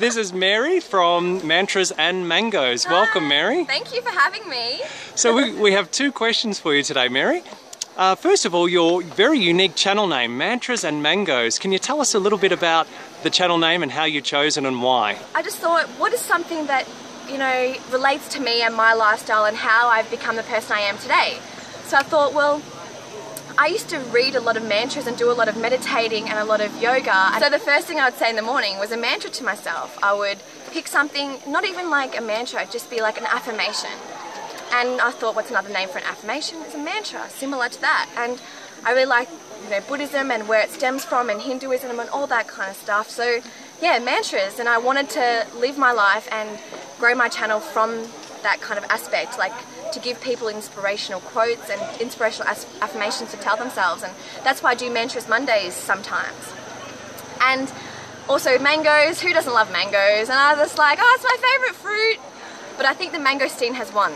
This is Mary from Mantras and Mangoes. Welcome, Mary. Thank you for having me. So we, we have two questions for you today, Mary. Uh, first of all, your very unique channel name, Mantras and Mangoes. Can you tell us a little bit about the channel name and how you chose it and why? I just thought, what is something that, you know, relates to me and my lifestyle and how I've become the person I am today? So I thought, well, I used to read a lot of mantras and do a lot of meditating and a lot of yoga. So the first thing I would say in the morning was a mantra to myself. I would pick something, not even like a mantra, just be like an affirmation. And I thought, what's another name for an affirmation? It's a mantra, similar to that. And I really like you know, Buddhism and where it stems from and Hinduism and all that kind of stuff. So yeah, mantras. And I wanted to live my life and grow my channel from that kind of aspect. Like to give people inspirational quotes and inspirational affirmations to tell themselves. And that's why I do Mantras Mondays sometimes. And also mangoes, who doesn't love mangoes? And I was just like, oh, it's my favorite fruit. But I think the mangosteen has won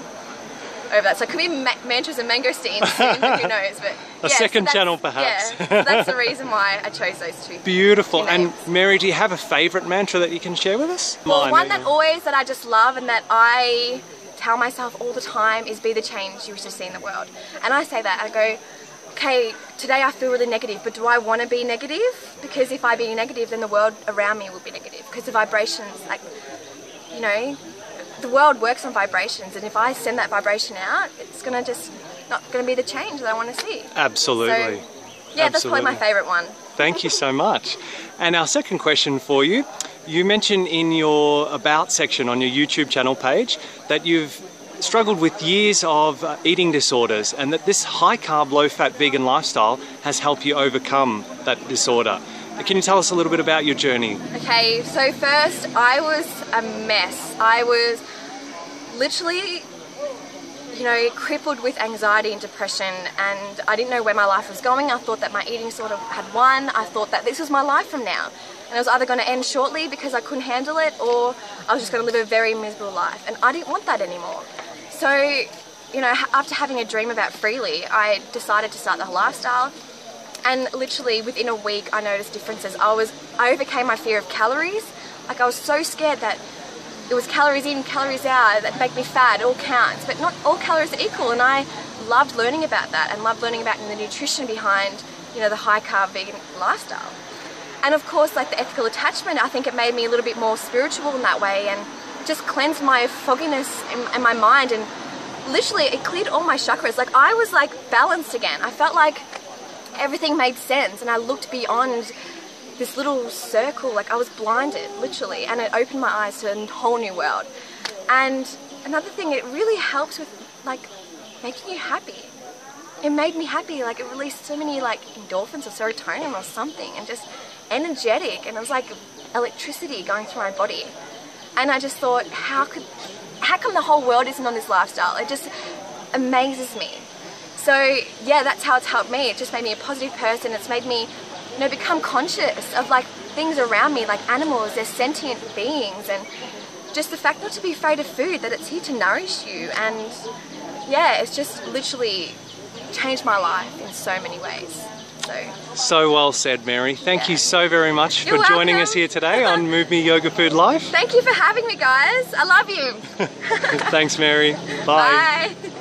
over that. So it could be ma mantras and mangosteen who knows? But a yeah, second so channel perhaps. Yeah, so that's the reason why I chose those two. Beautiful. Two and Mary, do you have a favourite mantra that you can share with us? Well, Mine, one that always that I just love and that I tell myself all the time is be the change you wish to see in the world. And I say that, I go, okay, today I feel really negative, but do I want to be negative? Because if I be negative, then the world around me will be negative. Because the vibrations, like, you know, the world works on vibrations, and if I send that vibration out, it's gonna just not gonna be the change that I want to see. Absolutely. So, yeah, Absolutely. that's probably my favourite one. Thank you so much. And our second question for you you mentioned in your About section on your YouTube channel page that you've struggled with years of uh, eating disorders and that this high carb, low fat vegan lifestyle has helped you overcome that disorder. Can you tell us a little bit about your journey? Okay, so first I was a mess. I was literally you know, crippled with anxiety and depression and I didn't know where my life was going. I thought that my eating disorder had won. I thought that this was my life from now. And it was either going to end shortly because I couldn't handle it or I was just going to live a very miserable life. And I didn't want that anymore. So, you know, after having a dream about Freelee, I decided to start the lifestyle. And literally within a week, I noticed differences. I was, I overcame my fear of calories. Like I was so scared that it was calories in, calories out that make me fat, it all counts. But not all calories are equal and I loved learning about that and loved learning about the nutrition behind, you know, the high carb vegan lifestyle. And of course, like the ethical attachment, I think it made me a little bit more spiritual in that way and just cleansed my fogginess in, in my mind and literally it cleared all my chakras. Like I was like balanced again. I felt like everything made sense and I looked beyond this little circle, like I was blinded, literally, and it opened my eyes to a whole new world. And another thing, it really helps with like making you happy. It made me happy, like it released so many like endorphins or serotonin or something, and just energetic, and it was like electricity going through my body. And I just thought, how could, how come the whole world isn't on this lifestyle? It just amazes me. So yeah, that's how it's helped me. It just made me a positive person. It's made me you know, become conscious of like things around me, like animals, they're sentient beings, and just the fact not to be afraid of food, that it's here to nourish you, and yeah, it's just literally changed my life in so many ways. So, so well said, Mary. Thank yeah. you so very much You're for welcome. joining us here today on Move Me Yoga Food Life. Thank you for having me, guys. I love you. Thanks, Mary. Bye. Bye.